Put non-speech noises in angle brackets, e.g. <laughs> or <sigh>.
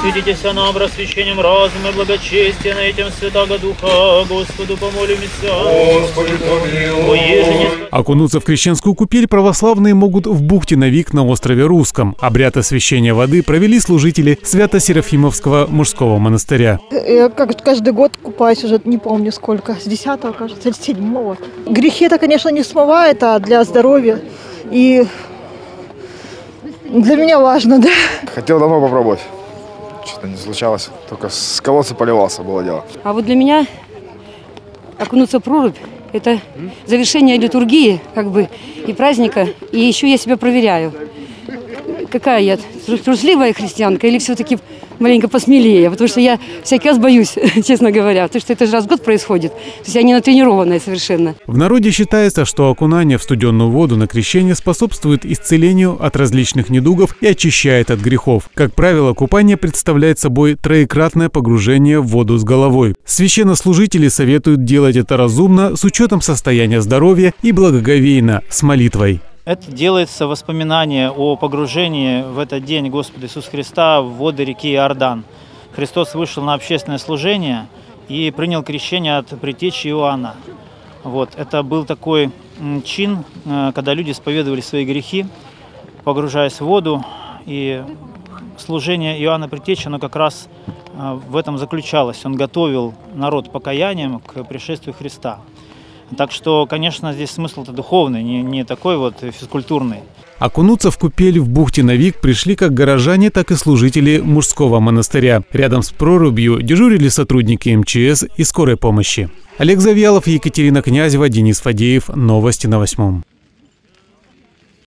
Святитесь нам просвещением разума и благочестия на этим Святаго Духа, Господу помолимся. Господи, помилуй. Окунуться в крещенскую купель православные могут в бухте Навик на острове Русском. Обряд освящения воды провели служители Свято-Серафимовского мужского монастыря. Я как каждый год купаюсь уже не помню сколько, с 10 кажется, с 7 Грехи это, конечно, не смывает, а для здоровья. И для меня важно, да. Хотел давно попробовать. Что-то не случалось. Только с колодца поливался, было дело. А вот для меня окунуться в прорубь – это завершение литургии как бы и праздника. И еще я себя проверяю. Какая я, тру- трусливая христианка или все-таки маленько посмелее? Потому что я всякий раз боюсь, <laughs> честно говоря. Потому что это же раз в год происходит. То есть я не натренированная совершенно. В народе считается, что окунание в студенную воду на крещение способствует исцелению от различных недугов и очищает от грехов. Как правило, купание представляет собой троекратное погружение в воду с головой. Священнослужители советуют делать это разумно, с учетом состояния здоровья и благоговейно, с молитвой. Это делается воспоминание о погружении в этот день Господа Иисуса Христа в воды реки Иордан. Христос вышел на общественное служение и принял крещение от предтечи Иоанна. Вот. Это был такой чин, э, когда люди исповедовали свои грехи, погружаясь в воду. И служение Иоанна Предтечи, оно как раз э, в этом заключалось. Он готовил народ покаянием к пришествию Христа. Так что, конечно, здесь смысл-то духовный, не, не такой вот физкультурный. Окунуться в купель в бухте Навик пришли как горожане, так и служители мужского монастыря. Рядом с прорубью дежурили сотрудники МЧС и скорой помощи. Олег Завьялов, Екатерина Князева, Денис Фадеев. Новости на восьмом.